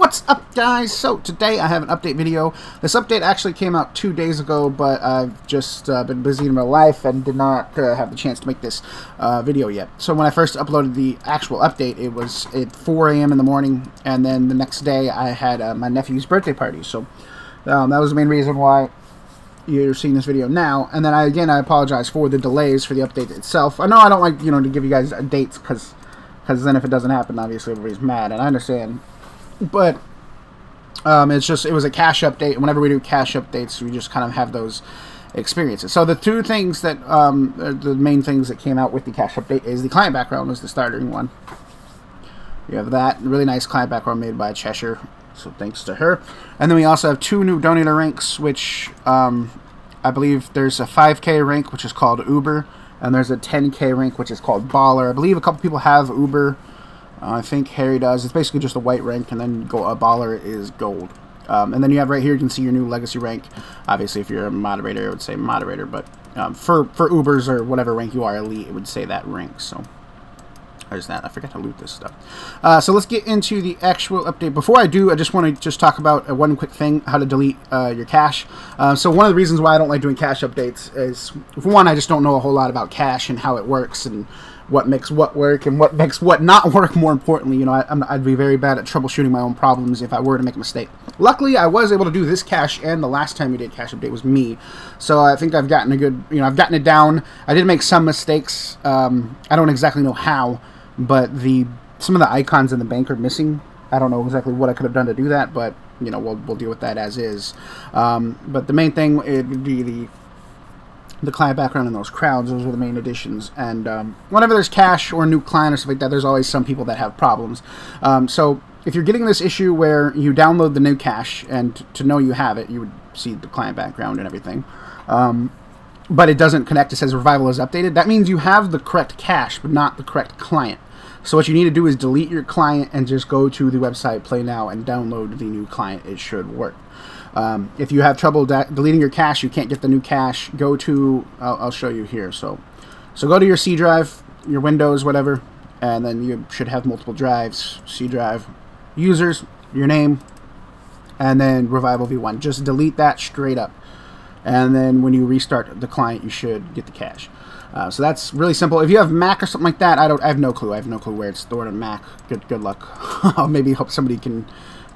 What's up guys? So today I have an update video. This update actually came out two days ago, but I've just uh, been busy in my life and did not uh, have the chance to make this uh, video yet. So when I first uploaded the actual update, it was at 4 a.m. in the morning, and then the next day I had uh, my nephew's birthday party. So um, that was the main reason why you're seeing this video now. And then I, again, I apologize for the delays for the update itself. I know I don't like, you know, to give you guys dates because because then if it doesn't happen, obviously everybody's mad, and I understand. But um, it's just it was a cache update. Whenever we do cache updates, we just kind of have those experiences. So the two things that um, the main things that came out with the cache update is the client background was the starting one. You have that really nice client background made by Cheshire, so thanks to her. And then we also have two new donator ranks, which um, I believe there's a 5K rank which is called Uber, and there's a 10K rank which is called Baller. I believe a couple people have Uber. Uh, I think Harry does. It's basically just a white rank, and then go, a baller is gold. Um, and then you have right here, you can see your new legacy rank. Obviously, if you're a moderator, it would say moderator, but um, for, for Ubers or whatever rank you are, elite, it would say that rank. So there's that. I forgot to loot this stuff. Uh, so let's get into the actual update. Before I do, I just want to just talk about uh, one quick thing, how to delete uh, your cache. Uh, so one of the reasons why I don't like doing cache updates is, for one, I just don't know a whole lot about cache and how it works and what makes what work and what makes what not work more importantly you know I, would be very bad at troubleshooting my own problems if I were to make a mistake. Luckily I was able to do this cache and the last time we did cache update was me. So I think I've gotten a good you know I've gotten it down. I did make some mistakes um, I don't exactly know how but the some of the icons in the bank are missing. I don't know exactly what I could have done to do that but you know we'll, we'll deal with that as is. Um, but the main thing it would be the the client background and those crowds. Those are the main additions. And um, whenever there's cache or new client or stuff like that, there's always some people that have problems. Um, so if you're getting this issue where you download the new cache and to know you have it, you would see the client background and everything. Um, but it doesn't connect. It says revival is updated. That means you have the correct cache, but not the correct client. So what you need to do is delete your client and just go to the website Play Now and download the new client. It should work. Um, if you have trouble deleting your cache, you can't get the new cache, go to, I'll, I'll, show you here. So, so go to your C drive, your Windows, whatever, and then you should have multiple drives, C drive, users, your name, and then Revival V1. Just delete that straight up. And then when you restart the client, you should get the cache. Uh, so that's really simple. If you have Mac or something like that, I don't. I have no clue. I have no clue where it's stored on Mac. Good, good luck. Maybe hope somebody can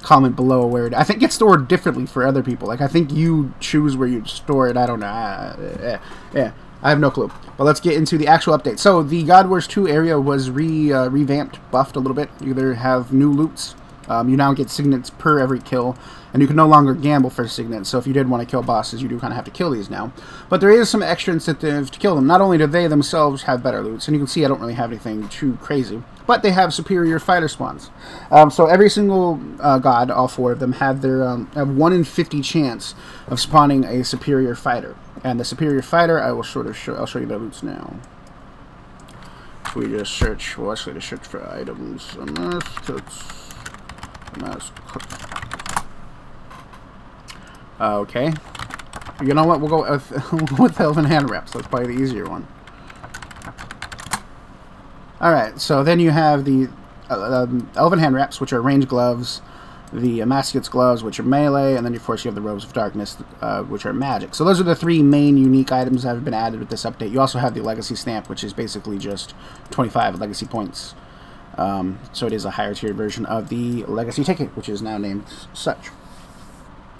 comment below where it, I think it's stored differently for other people. Like I think you choose where you store it. I don't know. Uh, yeah, yeah, I have no clue. But let's get into the actual update. So the God Wars 2 area was re uh, revamped, buffed a little bit. You either have new loots. Um, you now get signets per every kill, and you can no longer gamble for signets. So if you did want to kill bosses, you do kind of have to kill these now. But there is some extra incentive to kill them. Not only do they themselves have better loots, and you can see I don't really have anything too crazy but they have superior fighter spawns. Um, so every single uh, god, all four of them, have their um, have one in fifty chance of spawning a superior fighter. And the superior fighter, I will sort of show. I'll show you the loots now. We just search. Well, actually, to search for items. Okay. You know what? We'll go with, with Elven hand wraps. That's probably the easier one. Alright, so then you have the uh, um, Elven Hand Wraps, which are range gloves, the Emasculate's gloves, which are melee, and then of course you have the Robes of Darkness, uh, which are magic. So those are the three main unique items that have been added with this update. You also have the Legacy Stamp, which is basically just 25 Legacy points. Um, so it is a higher tiered version of the Legacy Ticket, which is now named such.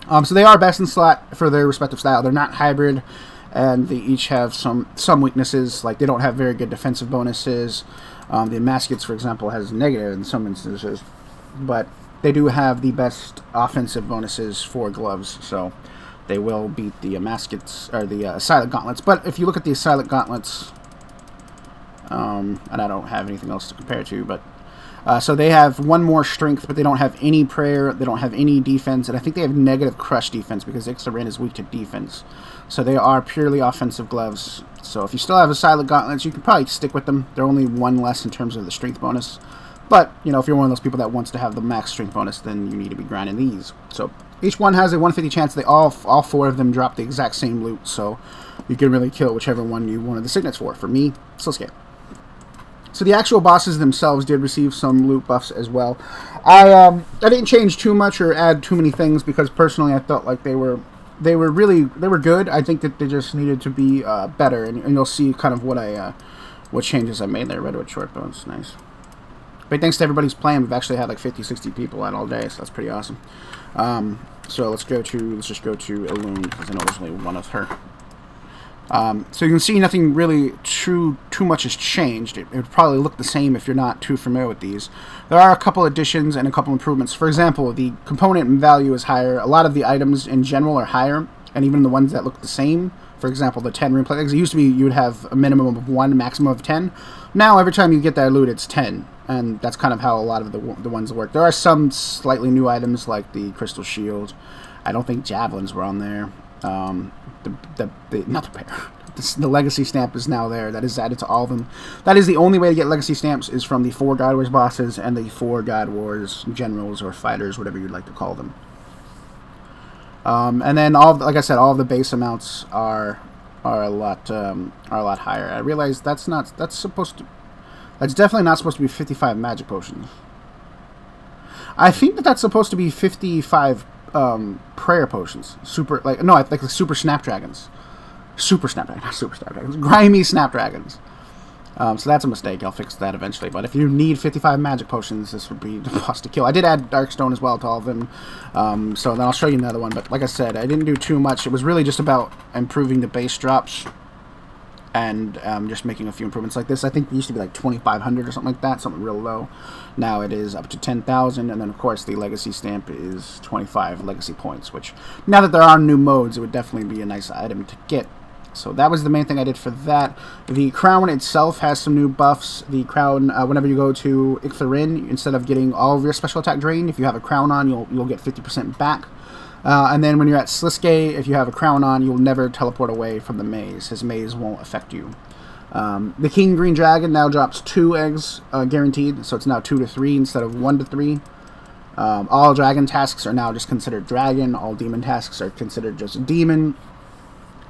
Um, so they are best in slot for their respective style. They're not hybrid and they each have some some weaknesses. Like they don't have very good defensive bonuses. Um, the Emasculates, for example, has negative in some instances, but they do have the best offensive bonuses for gloves. So they will beat the Emasculates or the uh, Silent Gauntlets. But if you look at the Silent Gauntlets, um, and I don't have anything else to compare to, but uh, so they have one more strength, but they don't have any prayer. They don't have any defense, and I think they have negative crush defense because Ixalan is weak to defense. So they are purely offensive gloves. So if you still have a Silent Gauntlets, you can probably stick with them. They're only one less in terms of the strength bonus. But, you know, if you're one of those people that wants to have the max strength bonus, then you need to be grinding these. So each one has a 150 chance. They all, all four of them drop the exact same loot. So you can really kill whichever one you wanted the signets for. For me, Sliske. So the actual bosses themselves did receive some loot buffs as well. I um, I didn't change too much or add too many things because personally I felt like they were they were really they were good. I think that they just needed to be uh, better, and, and, you'll see kind of what I uh, what changes I made there. Redwood short bones, nice. But thanks to everybody's playing, we've actually had like 50, 60 people out all day, so that's pretty awesome. Um, so let's go to let's just go to Elune because I know there's only one of her. Um, so you can see nothing really too too much has changed. It, it, would probably look the same if you're not too familiar with these. There are a couple additions and a couple improvements. For example, the component value is higher. A lot of the items in general are higher, and even the ones that look the same. For example, the 10 rune plate. It used to be you would have a minimum of 1, maximum of 10. Now, every time you get that loot, it's 10. And that's kind of how a lot of the, the ones work. There are some slightly new items, like the Crystal Shield. I don't think Javelins were on there. Um, the, the, the, not the pair. The, the, legacy stamp is now there. That is added to all of them. That is the only way to get legacy stamps is from the four God Wars bosses and the four God Wars generals or fighters, whatever you'd like to call them. Um, and then all, like I said, all the base amounts are are a lot um, are a lot higher. I realize that's not that's supposed to that's definitely not supposed to be 55 magic potions. I think that that's supposed to be 55 um, prayer potions. Super, like, no, like the super snapdragons. Super snapdragons, not super snapdragons. Grimy snapdragons. Um, so that's a mistake. I'll fix that eventually. But if you need 55 magic potions, this would be the boss to kill. I did add Darkstone as well to all of them. Um, so then I'll show you another one. But like I said, I didn't do too much. It was really just about improving the base drops and um, just making a few improvements like this. I think it used to be like 2,500 or something like that, something real low. Now it is up to 10,000, and then of course the legacy stamp is 25 legacy points, which now that there are new modes, it would definitely be a nice item to get. So that was the main thing I did for that. The crown itself has some new buffs. The crown, uh, whenever you go to Ithilien, instead of getting all of your special attack drained, if you have a crown on, you'll you'll get 50% back. Uh, and then when you're at Sliske, if you have a crown on, you'll never teleport away from the maze. His maze won't affect you. Um, the King Green Dragon now drops two eggs uh, guaranteed, so it's now two to three instead of one to three. Um, all dragon tasks are now just considered dragon. All demon tasks are considered just demon.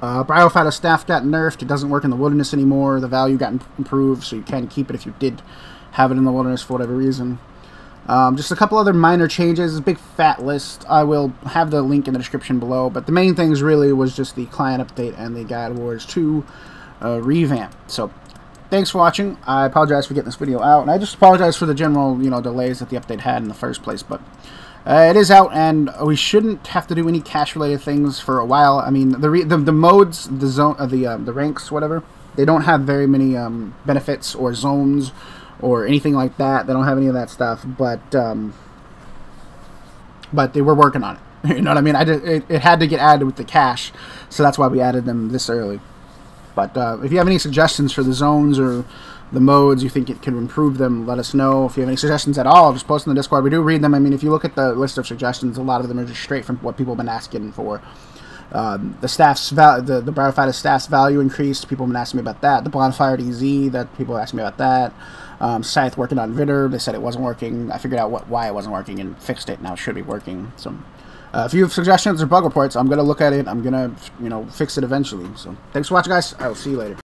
Uh, Bryophyta Staff got nerfed. It doesn't work in the wilderness anymore. The value got improved, so you can keep it if you did have it in the wilderness for whatever reason. Um, just a couple other minor changes, big fat list. I will have the link in the description below, but the main things really was just the client update and the God Wars 2 uh, revamp. So, thanks for watching. I apologize for getting this video out, and I just apologize for the general, you know, delays that the update had in the first place, but uh, it is out, and we shouldn't have to do any cash-related things for a while. I mean, the the, the modes, the zone, uh, the uh, the ranks, whatever, they don't have very many um, benefits or zones or anything like that. They don't have any of that stuff, but um, but they were working on it. You know what I mean? I did, it, it had to get added with the cache, so that's why we added them this early. But uh, if you have any suggestions for the zones or the modes you think it could improve them, let us know. If you have any suggestions at all, just post in the Discord. We do read them. I mean, if you look at the list of suggestions, a lot of them are just straight from what people have been asking for. Um, the staff's val- the the Bryophyta staff's value increased. People have been asking me about that. The bonfire DZ that people asked me about that. Um, Scythe working on Vitter. They said it wasn't working. I figured out what why it wasn't working and fixed it. Now it should be working. So. Uh, if you have suggestions or bug reports, I'm to look at it. I'm to, you know, fix it eventually. So, thanks for watching, guys. I will see you later.